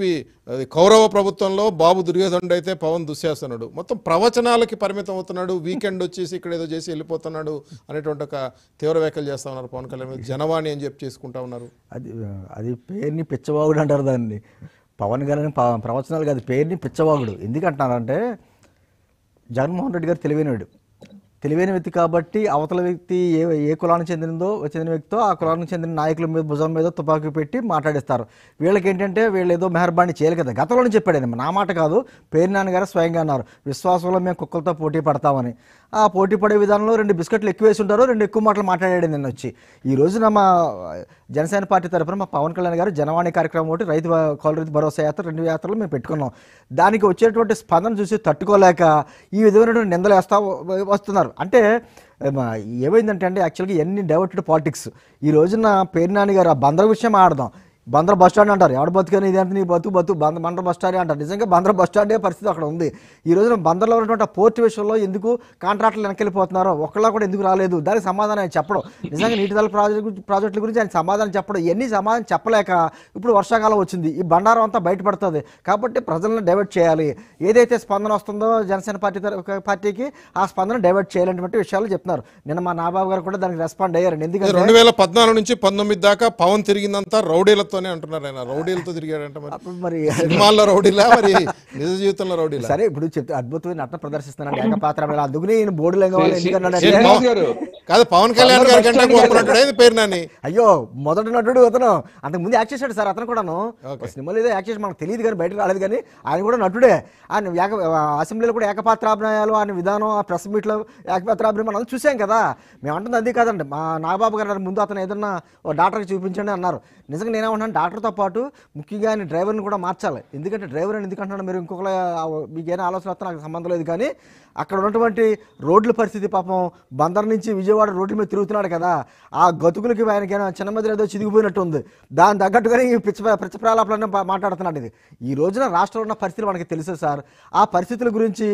అది కౌరవ ప్రభుత్వంలో బాబు దుర్యోధనుడు అయితే పవన్ దుశ్శాసనుడు. మొత్తం ప్రవచనాలకి పరిమితం అవుతున్నాడు. వీకెండ్ వచ్చేసి ఇక్కడ ఏదో చేసి వెళ్ళిపోతున్నాడు అనేటువంటి ఒక తీవ్ర వ్యాఖ్యలు చేస్తా ఉన్నారు పవన్ కళ్యాణ్ జనవాణి అని చెప్పి చేసుకుంటా ఉన్నారు. అది అది పేరుని పిచ్చవాగుడు అంటారు దాన్ని. పవన్ కళ్యాణ్ ప- ప్రవచనాలు కాదు పేరుని పిచ్చవాగుడు. ఎందుకంటున్నారంటే జగన్మోహన్ రెడ్డి గారు తెలివైనడు తెలివైన వ్యక్తి కాబట్టి అవతల వ్యక్తి ఏ ఏ కులానికి చెందినదో చెందిన వ్యక్తితో ఆ కులానికి చెందిన నాయకుల మీద భుజం మీద తుపాకీ పెట్టి మాట్లాడిస్తారు. వీళ్ళకి ఏంటంటే వీళ్ళు ఏదో మెహర్బానీ చేయాలి కదా. గతంలోనే చెప్పాడు ఆయన నా మాట కాదు పేరు నాన్నగారు స్వయంగా అన్నారు. విశ్వాసంలో మేము కుక్కలతో పోటీ పడతామని. ఆ పోటీ పడే విధానంలో రెండు బిస్కెట్లు ఎక్కువ వేసి ఉంటారు రెండు ఎక్కువ మాటలు మాట్లాడాడు నిన్న వచ్చి ఈ రోజున మా జనసేన పార్టీ తరఫున మా పవన్ కళ్యాణ్ గారు జనవాణి కార్యక్రమం ఒకటి రైతు కౌలు రైతు భరోసా యాత్ర రెండు యాత్రలు మేము పెట్టుకున్నాం. దానికి వచ్చేటువంటి స్పందన చూసి తట్టుకోలేక ఈ విధమైనటువంటి నిందలు వేస్తా వస్తున్నారు. అంటే ఏమైందంటే అంటే యాక్చువల్గా ఎన్ని డైవర్టెడ్ పాలిటిక్స్ ఈ రోజున పేరు నాని గారు ఆ బందర విషయం ఆడదాం. బందర్ బస్ స్టాండ్ అంటారు. ఎవడ బతుకని ఇది అంటే నీ బతు బతు బంద బందర్ బస్ స్టాండ్ అంటారు. నిజంగా బందర్ బస్ స్టాండే పరిస్థితి అక్కడ ఉంది. ఈ రోజున బందర్లో ఉన్నటువంటి పోర్ట్ పోర్టు విషయంలో ఎందుకు కాంట్రాక్టులు వెనకెళ్ళిపోతున్నారో ఒక్కళ్ళ కూడా ఎందుకు రాలేదు? దానికి సమాధానం ఆయన చెప్పడం. నిజంగా నీటిదల ప్రాజెక్టు ప్రాజెక్టుల గురించి ఆయన సమాధానం చెప్పడం. ఇవన్నీ సమాధానం చెప్పలేక ఇప్పుడు వర్షాకాలం వచ్చింది. ఈ బండారం అంతా బయటపడుతుంది. కాబట్టి ప్రజలను డైవర్ట్ చేయాలి. ఏదైతే స్పందన వస్తుందో జనసేన పార్టీ పార్టీకి ఆ స్పందన డైవర్ట్ చేయాలనేటువంటి విషయాలు చెప్తున్నారు. నిన్న మా నాబాబు గారు కూడా దానికి రెస్పాండ్ అయ్యారండి. ఎందుకంటే రెండు వేల పద్నాలుగు నుంచి పంతొమ్మిది దాకా పవన్ తిరిగిందంతా రౌడీలతో రౌడీలతోనే అంటున్నారు ఆయన. రౌడీలతో తిరిగాడంట మరి. అప్పుడు మరి సినిమాల్లో రౌడీలా మరి? నిజ జీవితంలో రౌడీలా? సరే ఇప్పుడు చెప్తే అద్భుతమైన నటన ప్రదర్శిస్తున్నాడు ఏకపాత్ర మీద. అందుకనే ఈయన బోర్డు లంగా కాదు పవన్ కళ్యాణ్ గారి కంటే గొప్ప నటుడు పేరు నాని? అయ్యో మొదటి నటుడు అతను. అంతకు ముందు యాక్ట్ చేశాడు సార్ అతను కూడాను. సినిమాలో ఏదో యాక్ట్ చేసి మనకు తెలియదు కానీ బయటకు రాలేదు కానీ ఆయన కూడా నటుడే. ఆయన ఏక అసెంబ్లీలో కూడా ఏకపాత్రాభినయాలు ఆయన విధానం ఆ ప్రెస్ మీట్లో ఏకపాత్రాభినయం మనం చూసాం కదా. మేము అంటుంది అది కాదండి. మా నాగబాబు గారు ముందు అతను ఏదన్నా ఓ డాక్టర్కి చూపించండి అన్నారు. నిజంగా నేనేమంటున్నాను డాక్టర్తో పాటు ముఖ్యంగా ఆయన డ్రైవర్ని కూడా మార్చాలి. ఎందుకంటే డ్రైవర్ అని ఎందుకంటున్నాడు మీరు ఇంకొకరు మీకు ఏమైనా ఆలోచన వస్తే నాకు సంబంధం లేదు. కానీ అక్కడ ఉన్నటువంటి రోడ్ల పరిస్థితి పాపం బందర్ నుంచి విజయవాడ రోడ్ల మీద తిరుగుతున్నాడు కదా. ఆ గతుకులకి ఆయనకైనా చిన్న మధ్య ఏదో చిదిగిపోయినట్టు ఉంది. దాని తగ్గట్టుగానే ఈ పిచ్చ పిచ్చ ప్రాలాపలన్నీ మాట్లాడుతున్నాడు ఇది. ఈ రోజున రాష్ట్రంలో ఉన్న పరిస్థితులు మనకి తెలుసు సార్. ఆ పరిస్థితుల గురించి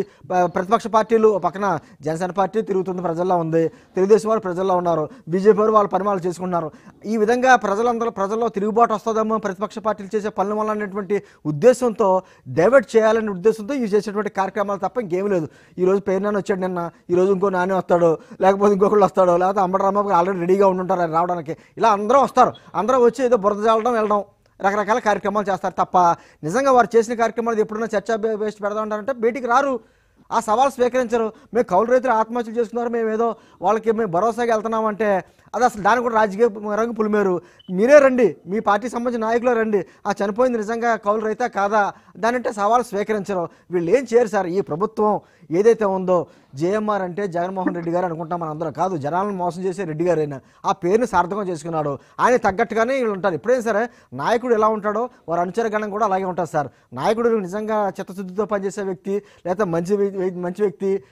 ప్రతిపక్ష పార్టీలు పక్కన జనసేన పార్టీ తిరుగుతుంది ప్రజల్లో ఉంది. తెలుగుదేశం వారు ప్రజల్లో ఉన్నారు. బీజేపీ వారు వాళ్ళ పరిమాణాలు చేసుకుంటున్నారు. ఈ విధంగా ప్రజలందరూ ప్రజల్లో తిరుగుబాటు వస్తుందేమో ప్రతిపక్ష పార్టీలు చేసే పనుల వల్ల అనేటువంటి ఉద్దేశంతో డైవర్ట్ చేయాలనే ఉద్దేశంతో ఇవి చేసేటువంటి కార్యక్రమాలు తప్ప ఇంకేం లేదు. ఈ రోజు పేరు నాన్న వచ్చాడు నిన్న ఈరోజు ఇంకో నాని వస్తాడు లేకపోతే ఇంకొకళ్ళు వస్తాడు లేకపోతే అంబటి ఆల్రెడీ రెడీగా ఉంటుంటారు ఆయన రావడానికి. ఇలా అందరూ వస్తారు. అందరూ వచ్చి ఏదో బురద జాలడం వెళ్ళడం రకరకాల కార్యక్రమాలు చేస్తారు తప్ప నిజంగా వారు చేసిన కార్యక్రమాలు ఎప్పుడైనా చర్చా వేస్ట్ పెడదాం అంటారంటే బయటికి రారు. ఆ సవాల్ స్వీకరించరు. మేము కౌలు రైతులు ఆత్మహత్యలు చేసుకున్నారు మేము ఏదో వాళ్ళకి మేము భరోసాగా వెళ్తున్నామంటే అది అసలు దానికి కూడా రాజకీయ రంగు పులిమేరు. మీరే రండి మీ పార్టీ సంబంధించిన నాయకులు రండి. ఆ చనిపోయింది నిజంగా కౌలు రైతా కాదా? దానంటే సవాలు స్వీకరించరు. వీళ్ళు ఏం చేయరు సార్? ఈ ప్రభుత్వం ఏదైతే ఉందో జేఎంఆర్ అంటే జగన్మోహన్ రెడ్డి గారు అనుకుంటాం మన అందరం కాదు. జనాలను మోసం చేసే రెడ్డి గారు అయినా ఆ పేరుని సార్థకం చేసుకున్నాడు. ఆయన తగ్గట్టుగానే వీళ్ళు ఉంటారు. ఎప్పుడైనా సరే? నాయకుడు ఎలా ఉంటాడో వారు అనుచర గణం కూడా అలాగే ఉంటుంది సార్. నాయకుడు నిజంగా చిత్తశుద్ధితో పనిచేసే వ్యక్తి లేకపోతే మంచి వ్యక్తి- మంచి వ్యక్తి